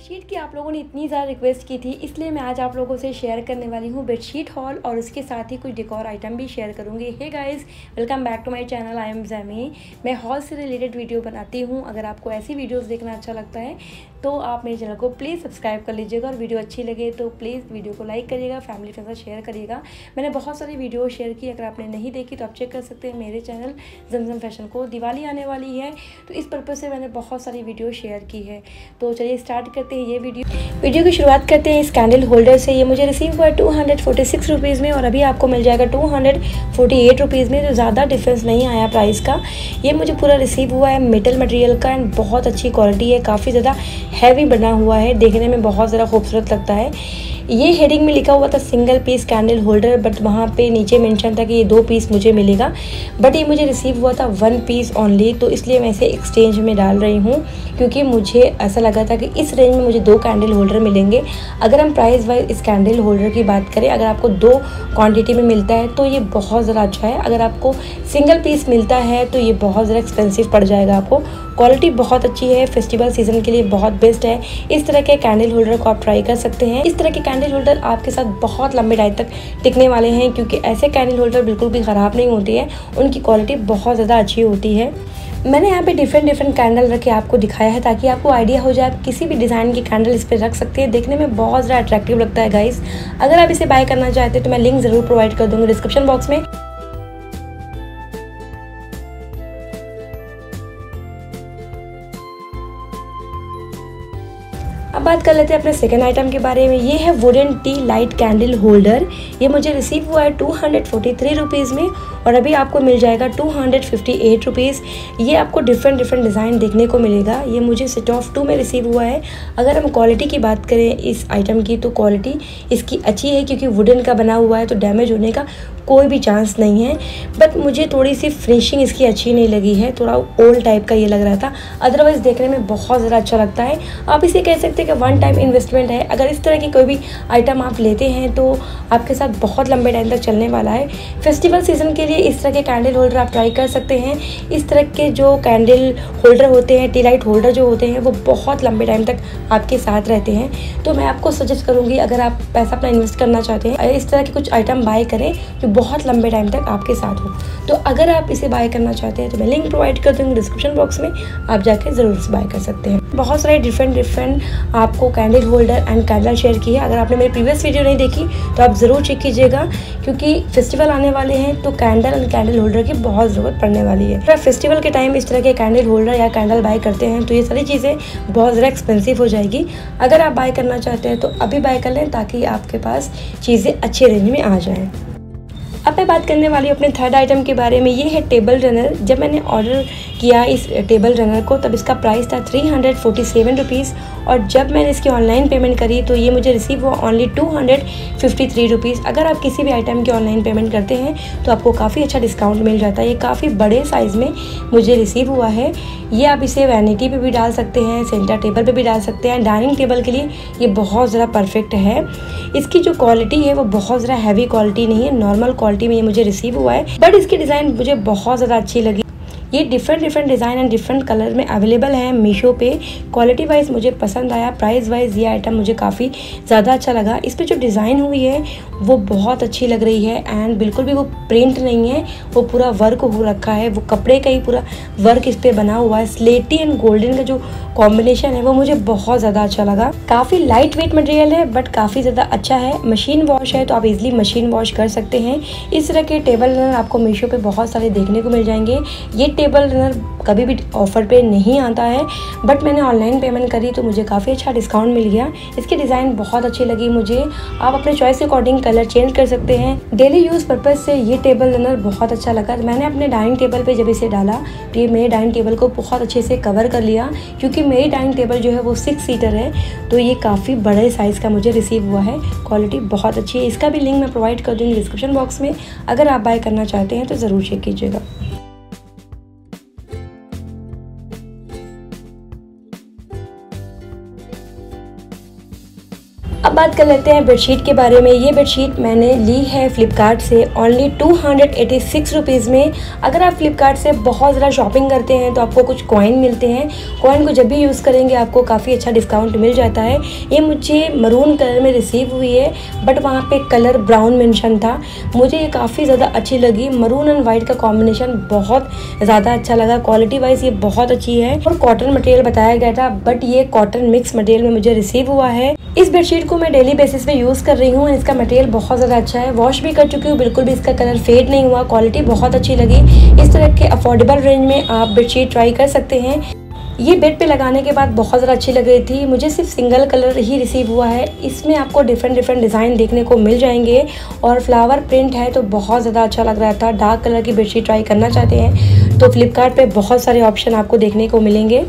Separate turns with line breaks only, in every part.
Bedsheet की आप लोगों ने इतनी ज़्यादा रिक्वेस्ट की थी, इसलिए मैं आज आप लोगों से शेयर करने वाली हूँ बेडशीट हॉल और उसके साथ ही कुछ डेकोर आइटम भी शेयर करूँगी। Hey guys welcome back to my channel I am Jamie मैं हॉल से रिलेटेड वीडियो बनाती हूँ, अगर आपको ऐसी वीडियोज़ देखना अच्छा लगता है तो आप मेरे चैनल को प्लीज़ सब्सक्राइब कर लीजिएगा और वीडियो अच्छी लगे तो प्लीज़ वीडियो को लाइक करिएगा फैमिली के साथ शेयर करिएगा। मैंने बहुत सारी वीडियो शेयर की, अगर आपने नहीं देखी तो आप चेक कर सकते हैं, मेरे चैनल जमजम फ़ैशन को दिवाली आने वाली है तो इस पर्पज़ से मैंने बहुत सारी वीडियो शेयर की है। तो चलिए स्टार्ट करते हैं ये वीडियो। वीडियो की शुरुआत करते हैं इस कैंडल होल्डर से। ये मुझे रिसीव हुआ है two hundred forty six rupees में और अभी आपको मिल जाएगा two hundred forty eight rupees में तो ज़्यादा डिफरेंस नहीं आया प्राइस का। ये मुझे पूरा रिसीव हुआ है मेटल मटेरियल का एंड बहुत अच्छी क्वालिटी है। काफ़ी ज़्यादा हैवी बना हुआ है। देखने में बहुत ज़्यादा खूबसूरत लगता है। ये हेडिंग में लिखा हुआ था single piece candle holder but वहाँ पे नीचे मेंशन था कि ये दो पीस मुझे मिलेगा। बट ये मुझे रिसीव हुआ था वन पीस ओनली तो इसलिए मैं इसे एक्सचेंज में डाल रही हूँ, क्योंकि मुझे ऐसा लगा था कि इस रेंज में मुझे दो कैंडल होल्डर मिलेंगे। अगर हम प्राइस वाइज इस कैंडल होल्डर की बात करें, अगर आपको दो क्वान्टिटी में मिलता है तो ये बहुत ज़्यादा अच्छा है। अगर आपको सिंगल पीस मिलता है तो ये बहुत ज़्यादा एक्सपेंसिव पड़ जाएगा आपको। क्वालिटी बहुत अच्छी है फेस्टिवल सीज़न के लिए बहुत बेस्ट है। इस तरह के कैंडल होल्डर को आप ट्राई कर सकते हैं। इस तरह के कैंडल होल्डर आपके साथ बहुत लंबे टाइम तक टिकने वाले हैं, क्योंकि ऐसे कैंडल होल्डर बिल्कुल भी ख़राब नहीं होते हैं। उनकी क्वालिटी बहुत ज़्यादा अच्छी होती है। मैंने यहाँ पे डिफरेंट डिफरेंट कैंडल रखे आपको दिखाया है, ताकि आपको आइडिया हो जाए आप किसी भी डिज़ाइन की कैंडल इस पर रख सकते हैं। देखने में बहुत ज़्यादा अट्रैक्टिव लगता है गाइस अगर आप इसे बाय करना चाहते हैं तो मैं लिंक ज़रूर प्रोवाइड कर दूँगी डिस्क्रिप्शन बॉक्स में। बात कर लेते हैं अपने सेकंड आइटम के बारे में। ये है wooden tea light candle holder ये मुझे रिसीव हुआ है टू हंड्रेड में और अभी आपको मिल जाएगा टू हंड्रेड ये आपको डिफरेंट डिफरेंट डिज़ाइन देखने को मिलेगा। ये मुझे सेट ऑफ़ टू में रिसीव हुआ है। अगर हम क्वालिटी की बात करें इस आइटम की तो क्वालिटी इसकी अच्छी है क्योंकि वुडन का बना हुआ है तो डैमेज होने का कोई भी चांस नहीं है। बट मुझे थोड़ी सी फिनिशिंग इसकी अच्छी नहीं लगी है। थोड़ा ओल्ड टाइप का ये लग रहा था। अदरवाइज़ देखने में बहुत ज़्यादा अच्छा लगता है। आप इसे कह सकते हैं कि वन टाइम इन्वेस्टमेंट है। अगर इस तरह की कोई भी आइटम आप लेते हैं तो आपके साथ बहुत लंबे टाइम तक चलने वाला है। फेस्टिवल सीज़न के लिए इस तरह के कैंडल होल्डर आप ट्राई कर सकते हैं। इस तरह के जो कैंडल होल्डर होते हैं टी लाइट होल्डर जो होते हैं, वो बहुत लंबे टाइम तक आपके साथ रहते हैं। तो मैं आपको सजेस्ट करूँगी, अगर आप पैसा अपना इन्वेस्ट करना चाहते हैं, इस तरह के कुछ आइटम बाय करें, जो बहुत लंबे टाइम तक आपके साथ हो। तो अगर आप इसे बाय करना चाहते हैं तो मैं लिंक प्रोवाइड कर दूँगी डिस्क्रिप्शन बॉक्स में। आप जाके ज़रूर से बाय कर सकते हैं। बहुत सारे डिफरेंट डिफरेंट आपको candle holder and candle share की है। अगर आपने मेरी प्रीवियस वीडियो नहीं देखी तो आप ज़रूर चेक कीजिएगा, क्योंकि फेस्टिवल आने वाले हैं तो कैंडल एंड कैंडल होल्डर की बहुत ज़रूरत पड़ने वाली है। अगर फेस्टिवल के टाइम इस तरह के कैंडल होल्डर या कैंडल बाय करते हैं तो ये सारी चीज़ें बहुत ज़्यादा एक्सपेंसिव हो जाएगी। अगर आप बाय करना चाहते हैं तो अभी बाय कर लें, ताकि आपके पास चीज़ें अच्छे रेंज में आ जाएँ। अब मैं बात करने वाली हूँ अपने थर्ड आइटम के बारे में। ये है टेबल रनर जब मैंने ऑर्डर किया इस टेबल रनर को, तब इसका प्राइस था three hundred forty seven rupees और जब मैंने इसकी ऑनलाइन पेमेंट करी तो ये मुझे रिसीव हुआ only two hundred fifty three rupees अगर आप किसी भी आइटम की ऑनलाइन पेमेंट करते हैं तो आपको काफ़ी अच्छा डिस्काउंट मिल जाता है। ये काफ़ी बड़े साइज़ में मुझे रिसीव हुआ है। ये आप इसे वैनिटी पे भी डाल सकते हैं सेंटर टेबल पे भी डाल सकते हैं डाइनिंग टेबल के लिए ये बहुत ज़्यादा परफेक्ट है। इसकी जो क्वालिटी है, वो बहुत ज़्यादा हैवी क्वालिटी नहीं है नॉर्मल क्वालिटी में ये मुझे रिसीव हुआ है। बट इसकी डिज़ाइन मुझे बहुत ज़्यादा अच्छी लगी। ये different different design and different colour में अवेलेबल है मीशो पे। क्वालिटी वाइज मुझे पसंद आया प्राइस वाइज ये आइटम मुझे काफ़ी ज़्यादा अच्छा लगा। इस पर जो डिज़ाइन हुई है, वो बहुत अच्छी लग रही है एंड बिल्कुल भी वो प्रिंट नहीं है, वो पूरा वर्क हो रखा है। वो कपड़े का ही पूरा वर्क इस पर बना हुआ है। स्लेटी एंड गोल्डन का जो कॉम्बिनेशन है, वो मुझे बहुत ज़्यादा अच्छा लगा। काफ़ी लाइट वेट मटेरियल है बट काफ़ी ज़्यादा अच्छा है। मशीन वॉश है तो आप इजिली मशीन वॉश कर सकते हैं। इस तरह के टेबल आपको मीशो पे बहुत सारे देखने को मिल जाएँगे। ये टेबल रनर कभी भी ऑफ़र पे नहीं आता है बट मैंने ऑनलाइन पेमेंट करी तो मुझे काफ़ी अच्छा डिस्काउंट मिल गया। इसकी डिज़ाइन बहुत अच्छी लगी मुझे। आप अपने चॉइस के अकॉर्डिंग कलर चेंज कर सकते हैं। डेली यूज़ पर्पज़ से ये टेबल रनर बहुत अच्छा लगा। मैंने अपने डाइनिंग टेबल पर जब इसे डाला तो ये मेरे डाइनिंग टेबल को बहुत अच्छे से कवर कर लिया, क्योंकि मेरी डाइनिंग टेबल जो है वो सिक्स सीटर है तो ये काफ़ी बड़े साइज़ का मुझे रिसीव हुआ है। क्वालिटी बहुत अच्छी है। इसका भी लिंक मैं प्रोवाइड कर दूँगी डिस्क्रिप्शन बॉक्स में। अगर आप बाय करना चाहते हैं तो ज़रूर चेक कीजिएगा। अब बात कर लेते हैं बेडशीट के बारे में। ये बेडशीट मैंने ली है फ्लिपकार्ट से। Only two hundred eighty six rupees में। अगर आप फ्लिपकार्ट से बहुत ज़्यादा शॉपिंग करते हैं तो आपको कुछ कॉइन मिलते हैं। कॉइन को जब भी यूज़ करेंगे, आपको काफ़ी अच्छा डिस्काउंट मिल जाता है। ये मुझे मरून कलर में रिसीव हुई है बट वहाँ पे कलर ब्राउन मेंशन था। मुझे ये काफ़ी ज़्यादा अच्छी लगी। मरून एंड वाइट का कॉम्बिनेशन बहुत ज़्यादा अच्छा लगा। क्वालिटी वाइज ये बहुत अच्छी है। और कॉटन मटेरियल बताया गया था बट ये कॉटन मिक्स मटेरियल में मुझे रिसीव हुआ है। इस बेडशीट को मैं डेली बेसिस पे यूज़ कर रही हूँ इसका मटेरियल बहुत ज़्यादा अच्छा है। वॉश भी कर चुकी हूँ, बिल्कुल भी इसका कलर फेड नहीं हुआ। क्वालिटी बहुत अच्छी लगी। इस तरह के अफोर्डेबल रेंज में आप बेडशीट ट्राई कर सकते हैं। ये बेड पे लगाने के बाद बहुत ज़्यादा अच्छी लग रही थी। मुझे सिर्फ़ सिंगल कलर ही रिसीव हुआ है। इसमें आपको डिफरेंट डिफरेंट डिज़ाइन देखने को मिल जाएँगे। और फ्लावर प्रिंट है तो बहुत ज़्यादा अच्छा लग रहा था। डार्क कलर की बेडशीट ट्राई करना चाहते हैं तो फ्लिपकार्ट बहुत सारे ऑप्शन आपको देखने को मिलेंगे।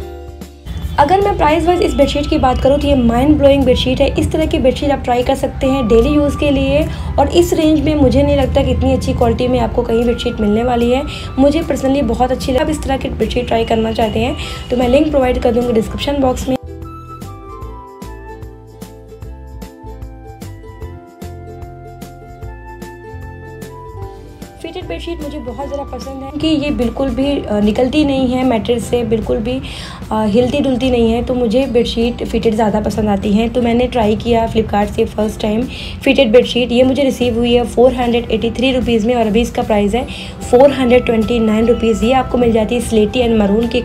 अगर मैं प्राइस वाइज इस बेडशीट की बात करूँ तो ये माइंड ब्लोइंग बेडशीट है। इस तरह की बेडशीट आप ट्राई कर सकते हैं डेली यूज़ के लिए और इस रेंज में मुझे नहीं लगता कि इतनी अच्छी क्वालिटी में आपको कहीं बेडशीट मिलने वाली है। मुझे पर्सनली बहुत अच्छी लगा, आप इस तरह की बेडशीट ट्राई करना चाहते हैं तो मैं लिंक प्रोवाइड कर दूँगी डिस्क्रिप्शन बॉक्स में। फिटेड बेडशीट मुझे बहुत ज़्यादा पसंद है कि ये बिल्कुल भी निकलती नहीं है मैट्रेस से बिल्कुल भी। हिलती डुलती नहीं है तो मुझे बेडशीट फिटेड ज़्यादा पसंद आती हैं। तो मैंने ट्राई किया फ्लिपकार्ट से फ़र्स्ट टाइम फिटेड बेडशीट ये मुझे रिसीव हुई है four hundred eighty three rupees में और अभी इसका प्राइस है four hundred twenty nine rupees ये आपको मिल जाती है स्लेटी एंड मरून के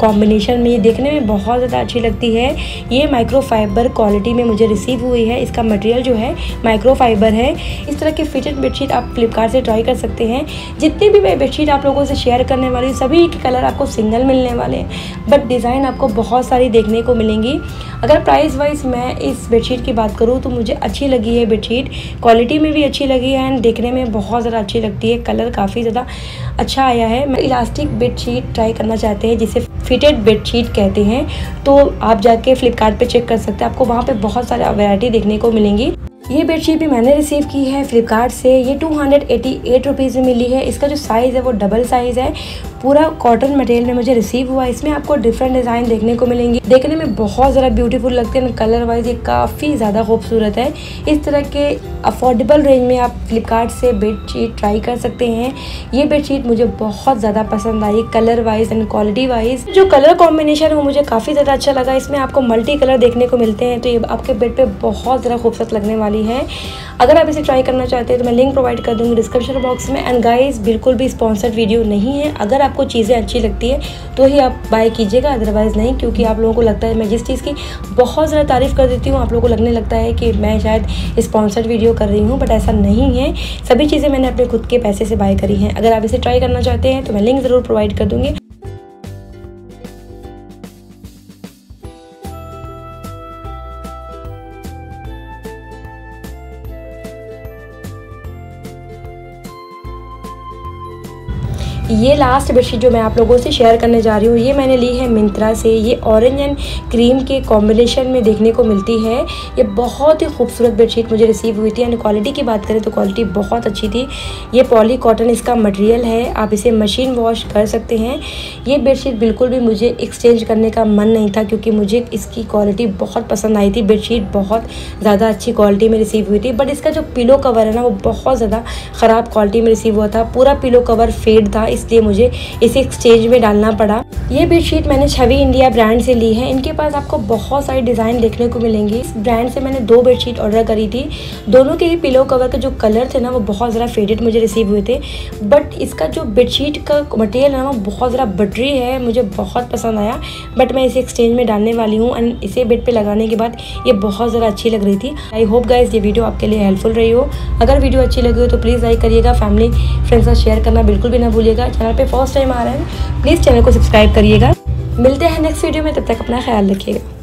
कॉम्बिनेशन में। ये देखने में बहुत ज़्यादा अच्छी लगती है। ये माइक्रो फाइबर क्वालिटी में मुझे रिसीव हुई है। इसका मटेरियल जो है माइक्रो फाइबर है। इस तरह की फिटेड बेडशीट आप फ्लिपकार्ट से ट्राई कर सकते हैं। जितनी भी मैं बेडशीट आप लोगों से शेयर करने वाली हूँ, सभी के कलर आपको सिंगल मिलने वाले हैं। बट डिज़ाइन आपको बहुत सारी देखने को मिलेंगी। अगर प्राइस वाइज मैं इस बेडशीट की बात करूँ तो मुझे अच्छी लगी है बेडशीट क्वालिटी में भी अच्छी लगी है एंड देखने में बहुत ज़्यादा अच्छी लगती है। कलर काफ़ी ज़्यादा अच्छा आया है। मैं इलास्टिक बेडशीट ट्राई करना चाहते हैं, जिसे फिटेड बेडशीट कहते हैं। तो आप जाके फ्लिपकार्ट चेक कर सकते हैं। आपको वहाँ पे बहुत सारी वैरायटी देखने को मिलेंगी। ये बेडशीट भी मैंने रिसीव की है फ्लिपकार्ट से। ये two hundred eighty eight rupees में मिली है। इसका जो साइज़ है वो डबल साइज़ है। पूरा कॉटन मटेरियल में मुझे रिसीव हुआ इसमें आपको डिफरेंट डिज़ाइन देखने को मिलेंगी। देखने में बहुत ज़्यादा ब्यूटीफुल लगते हैं। कलर वाइज ये काफ़ी ज़्यादा खूबसूरत है। इस तरह के अफोर्डेबल रेंज में आप फ्लिपकार्ट से बेडशीट ट्राई कर सकते हैं। ये बेडशीट मुझे बहुत ज़्यादा पसंद आई colour wise and quality wise जो कलर कॉम्बिनेशन है वो मुझे काफ़ी ज़्यादा अच्छा लगा। इसमें आपको मल्टी कलर देखने को मिलते हैं। तो ये आपके बेड पर बहुत ज़्यादा खूबसूरत लगने वाली है। अगर आप इसे ट्राई करना चाहते हैं तो मैं लिंक प्रोवाइड कर दूँगी डिस्क्रिप्शन बॉक्स में। एंड गाइस बिल्कुल भी स्पॉन्सर्ड वीडियो नहीं है। अगर आपको चीज़ें अच्छी लगती है तो ही आप बाय कीजिएगा अदरवाइज़ नहीं, क्योंकि आप लोगों को लगता है मैं जिस चीज़ की बहुत ज़्यादा तारीफ़ कर देती हूँ, आप लोगों को लगने लगता है कि मैं शायद स्पॉन्सर्ड वीडियो कर रही हूँ बट ऐसा नहीं है। सभी चीज़ें मैंने अपने खुद के पैसे से बाय करी हैं। अगर आप इसे ट्राई करना चाहते हैं तो मैं लिंक ज़रूर प्रोवाइड कर दूँगी। ये लास्ट बेडशीट जो मैं आप लोगों से शेयर करने जा रही हूँ, ये मैंने ली है मिंत्रा से। ये ऑरेंज एंड क्रीम के कॉम्बिनेशन में देखने को मिलती है। ये बहुत ही खूबसूरत बेडशीट मुझे रिसीव हुई थी एंड क्वालिटी की बात करें तो क्वालिटी बहुत अच्छी थी। ये पॉली कॉटन इसका मटेरियल है, आप इसे मशीन वॉश कर सकते हैं। ये बेडशीट बिल्कुल भी मुझे एक्सचेंज करने का मन नहीं था क्योंकि मुझे इसकी क्वालिटी बहुत पसंद आई थी। बेडशीट बहुत ज़्यादा अच्छी क्वालिटी में रिसीव हुई थी। बट इसका जो पिलो कवर है ना, वो बहुत ज़्यादा ख़राब क्वालिटी में रिसीव हुआ था। पूरा पिलो कवर फेड था। इसलिए मुझे इसे एक्सचेंज में डालना पड़ा। ये बेडशीट मैंने छवि इंडिया ब्रांड से ली है। इनके पास आपको बहुत सारी डिज़ाइन देखने को मिलेंगी। इस ब्रांड से मैंने दो बेडशीट ऑर्डर करी थी। दोनों के ही पिलो कवर का जो कलर थे ना, वो बहुत ज़रा फेडेड मुझे रिसीव हुए थे। बट इसका जो बेडशीट का मटेरियल है ना, वो बहुत ज़रा बटरी है, मुझे बहुत पसंद आया। बट मैं इसे एक्सचेंज में डालने वाली हूँ एंड इसे बेड पर लगाने के बाद ये बहुत ज़्यादा अच्छी लग रही थी। आई होप गाइज़ ये वीडियो आपके लिए हेल्पफुल रही हो। अगर वीडियो अच्छी लगी हो तो प्लीज़ लाइक करिएगा। फैमिली फ्रेंड्स का शेयर करना बिल्कुल भी ना भूलिएगा। चैनल पर फ़र्स्ट टाइम आ रहे हैं प्लीज़ चैनल को सब्सक्राइब करिएगा। मिलते हैं नेक्स्ट वीडियो में तब तक अपना ख्याल रखिएगा।